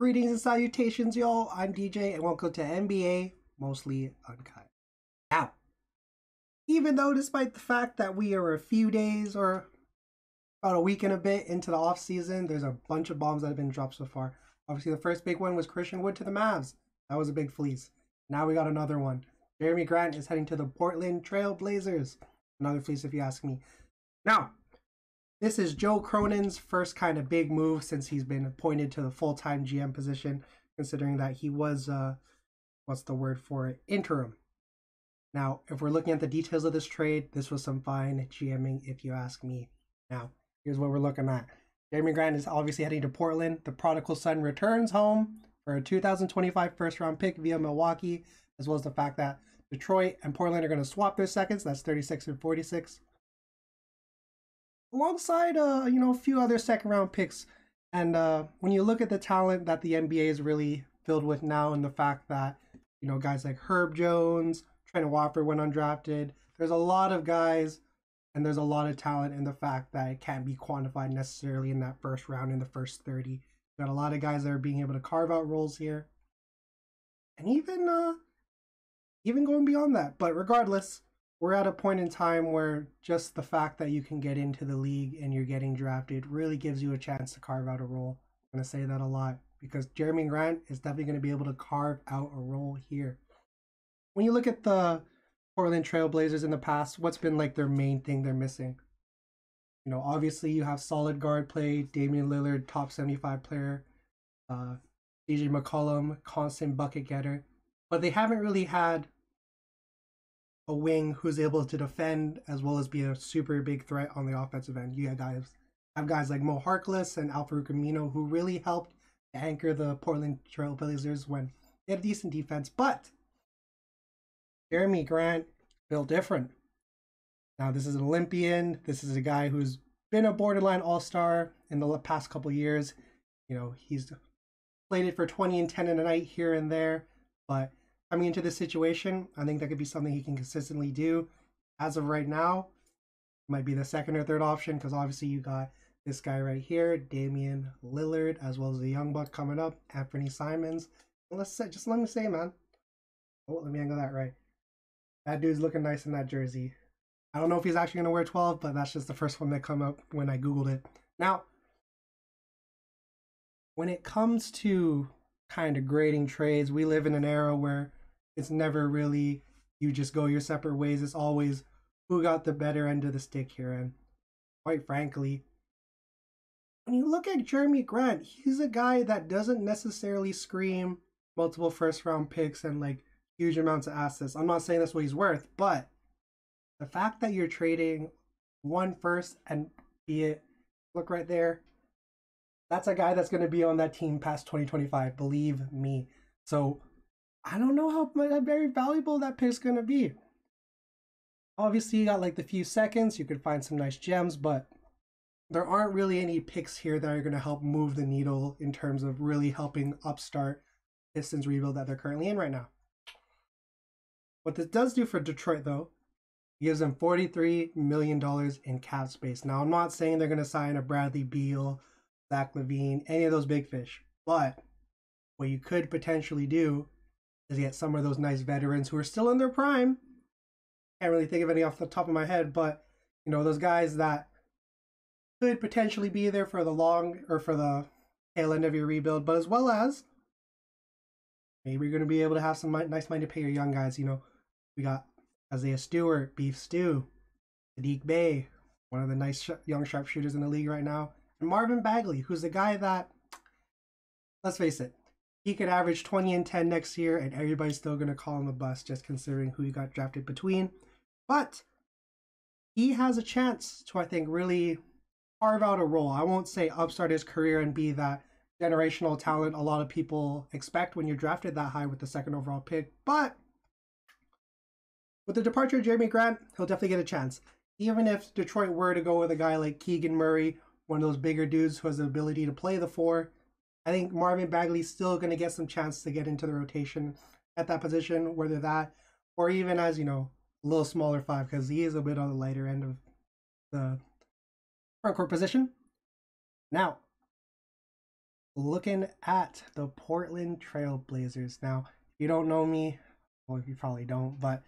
Greetings and salutations, y'all. I'm DJ, and welcome to NBA Mostly Uncut. Now, even though, despite the fact that we are a few days or about a week and a bit into the off season, there's a bunch of bombs that have been dropped so far. Obviously, the first big one was Christian Wood to the Mavs. That was a big fleece. Now we got another one. Jerami Grant is heading to the Portland Trail Blazers. Another fleece, if you ask me. Now, this is Joe Cronin's first kind of big move since he's been appointed to the full time GM position, considering that he was, uh, what's the word for it, interim. Now, if we're looking at the details of this trade, this was some fine GMing, if you ask me. Now, here's what we're looking at. Jerami Grant is obviously heading to Portland. The prodigal son returns home for a 2025 first round pick via Milwaukee, as well as the fact that Detroit and Portland are going to swap their seconds. That's 36 and 46 alongside uh you know a few other second round picks. And uh, when you look at the talent that the NBA is really filled with now, and the fact that you know guys like Herb Jones, Trent Watford went undrafted, there's a lot of guys, and there's a lot of talent in the fact that it can't be quantified necessarily in that first round in the first thirty. got a lot of guys that are being able to carve out roles here, and even uh, even going beyond that. But regardless, we're at a point in time where just the fact that you can get into the league and you're getting drafted really gives you a chance to carve out a role. I'm going to say that a lot because Jerami Grant is definitely going to be able to carve out a role here. When you look at the Portland Trailblazers in the past, what's been like their main thing they're missing? You know, obviously you have solid guard play, Damian Lillard, top 75 player, uh, CJ McCollum, constant bucket getter, but they haven't really had a wing who's able to defend as well as be a super big threat on the offensive end. You got guys have guys like Mo Harkless and Al-Farouq Aminu who really helped anchor the Portland Trailblazers when they had a decent defense. But Jerami Grant built different. Now this is an Olympian. This is a guy who's been a borderline All Star in the past couple years. You know he's played it for 20 and 10 in a night here and there, but coming into this situation. I think that could be something he can consistently do. As of right now, might be the second or third option because obviously you got this guy right here, Damian Lillard, as well as the young buck coming up, Anthony Simons. And let's say, just let me say, man. Oh, let me angle that right. That dude's looking nice in that jersey. I don't know if he's actually gonna wear 12, but that's just the first one that come up when I googled it. Now, when it comes to kind of grading trades, we live in an era where it's never really you just go your separate ways. It's always who got the better end of the stick here. And quite frankly, when you look at Jerami Grant, he's a guy that doesn't necessarily scream multiple first round picks and like huge amounts of assets. I'm not saying that's what he's worth, but the fact that you're trading one first and be it look right there, that's a guy that's going to be on that team past 2025. Believe me. So I don't know how very valuable that pick's gonna be. Obviously, you got like the few seconds, you could find some nice gems, but there aren't really any picks here that are gonna help move the needle in terms of really helping upstart Pistons rebuild that they're currently in right now. What this does do for Detroit, though, gives them $43 million in cap space. Now, I'm not saying they're going to sign a Bradley Beal, Zach LaVine, any of those big fish, but what you could potentially do is get some of those nice veterans who are still in their prime. Can't really think of any off the top of my head, but you know those guys that could potentially be there for the long or for the tail end of your rebuild, but as well as maybe you're going to be able to have some nice money to pay your young guys. You know, we got Isaiah Stewart, Beef Stew, Saddiq Bey, one of the nice young sharpshooters in the league right now, and Marvin Bagley, who's the guy that, let's face it, he could average 20 and 10 next year, and everybody's still going to call him a bust just considering who he got drafted between. But he has a chance to, I think, really carve out a role. I won't say upstart his career and be that generational talent a lot of people expect when you're drafted that high with the second overall pick. But with the departure of Jerami Grant, he'll definitely get a chance. Even if Detroit were to go with a guy like Keegan Murray, one of those bigger dudes who has the ability to play the four, I think Marvin Bagley's still going to get some chance to get into the rotation at that position, whether that or even as, you know, a little smaller five, because he is a bit on the lighter end of the front court position. Now, looking at the Portland Trailblazers. Now, if you don't know me, well, you probably don't, but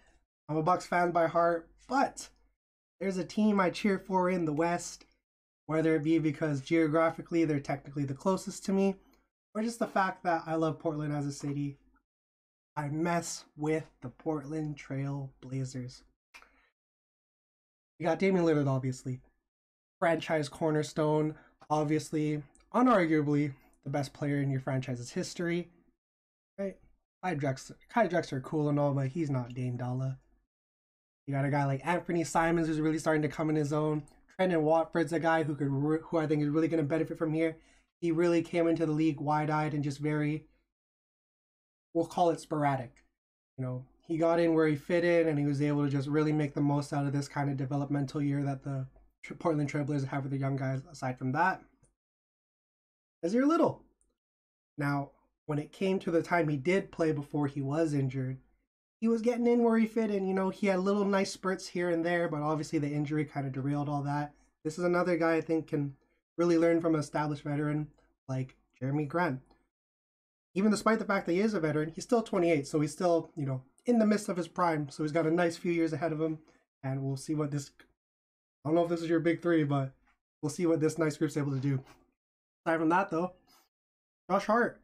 I'm a Bucks fan by heart. But there's a team I cheer for in the West, whether it be because geographically they're technically the closest to me, or just the fact that I love Portland as a city. I mess with the Portland Trail Blazers. You got Damian Lillard, obviously. Franchise cornerstone, obviously, unarguably the best player in your franchise's history. Right? Kai Drexler, Kai Drexler cool and all, but he's not Dame Dolla. You got a guy like Anthony Simons who's really starting to come in his own. Trendon Watford's a guy who could, who I think is really going to benefit from here. He really came into the league wide-eyed and just very, we'll call it sporadic. You know, he got in where he fit in, and he was able to just really make the most out of this kind of developmental year that the Portland Trailblazers have with the young guys. Aside from that, Nassir Little. Now, when it came to the time he did play before he was injured, he was getting in where he fit in. You know, he had little nice spurts here and there, but obviously the injury kind of derailed all that. This is another guy I think can really learn from an established veteran like Jerami Grant. Even despite the fact that he is a veteran, he's still 28, so he's still, you know, in the midst of his prime. So he's got a nice few years ahead of him, and we'll see what this. I don't know if this is your big three, but we'll see what this nice group's able to do. Aside from that, though, Josh Hart,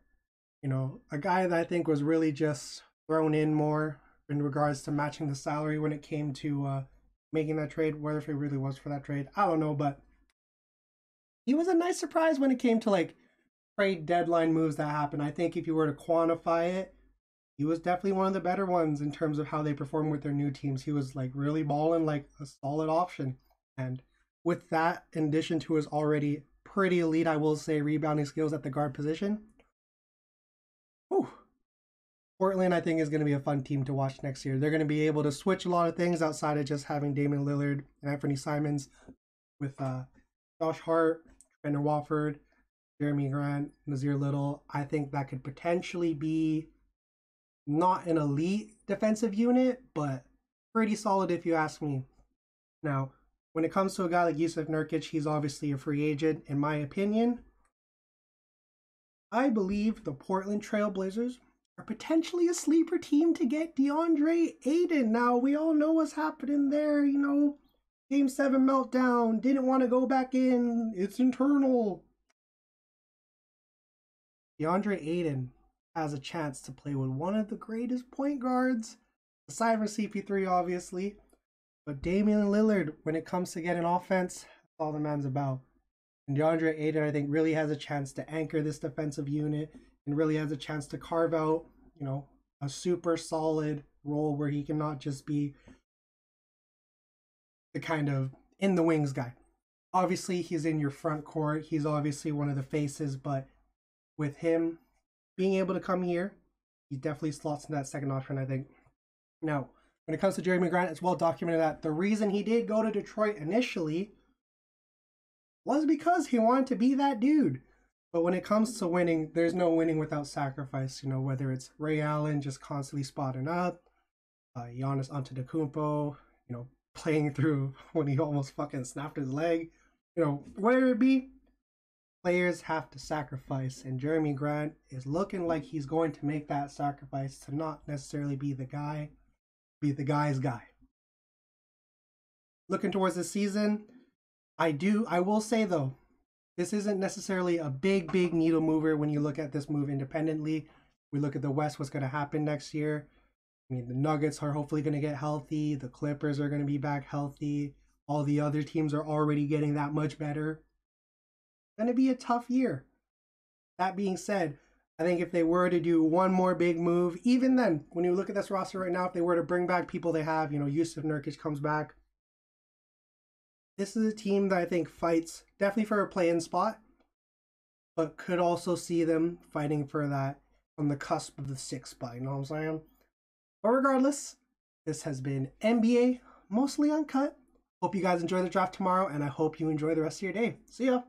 you know, a guy that I think was really just thrown in more in regards to matching the salary when it came to uh, making that trade, whether if it really was for that trade. I don't know, but he was a nice surprise when it came to like trade deadline moves that happened. I think if you were to quantify it, he was definitely one of the better ones in terms of how they perform with their new teams. He was like really balling like a solid option. And with that, in addition to his already pretty elite, I will say, rebounding skills at the guard position. Portland, I think, is going to be a fun team to watch next year. They're going to be able to switch a lot of things outside of just having Damian Lillard and Anthony Simons with uh, Josh Hart, Trendon Watford, Jerami Grant, Nassir Little. I think that could potentially be not an elite defensive unit, but pretty solid if you ask me. Now, when it comes to a guy like Jusuf Nurkic, he's obviously a free agent, in my opinion. I believe the Portland Trailblazers are potentially a sleeper team to get DeAndre Ayton. Now, we all know what's happening there, you know. Game 7 meltdown, didn't want to go back in, it's internal. DeAndre Ayton has a chance to play with one of the greatest point guards, aside from CP3, obviously, but Damian Lillard, when it comes to getting offense, that's all the man's about. And DeAndre Ayton, I think, really has a chance to anchor this defensive unit and really has a chance to carve out, you know, a super solid role where he cannot just be the kind of in the wings guy. Obviously, he's in your front court. He's obviously one of the faces, but with him being able to come here, he definitely slots in that second option, I think. Now, when it comes to Jerami Grant, it's well documented that the reason he did go to Detroit initially was because he wanted to be that dude. But when it comes to winning, there's no winning without sacrifice. You know, whether it's Ray Allen just constantly spotting up, uh, Giannis Antetokounmpo, you know, playing through when he almost fucking snapped his leg. You know, whatever it be, players have to sacrifice. And Jerami Grant is looking like he's going to make that sacrifice to not necessarily be the guy be the guy's guy. Looking towards the season, I do. I will say though, this isn't necessarily a big, big needle mover when you look at this move independently. We look at the West, what's going to happen next year. I mean, the Nuggets are hopefully going to get healthy. The Clippers are going to be back healthy. All the other teams are already getting that much better. It's going to be a tough year. That being said, I think if they were to do one more big move, even then, when you look at this roster right now, if they were to bring back people they have, you know, Jusuf Nurkic comes back, this is a team that I think fights definitely for a play-in spot, but could also see them fighting for that on the cusp of the sixth spot. You know what I'm saying? But regardless, this has been NBA mostly uncut. Hope you guys enjoy the draft tomorrow, and I hope you enjoy the rest of your day. See ya.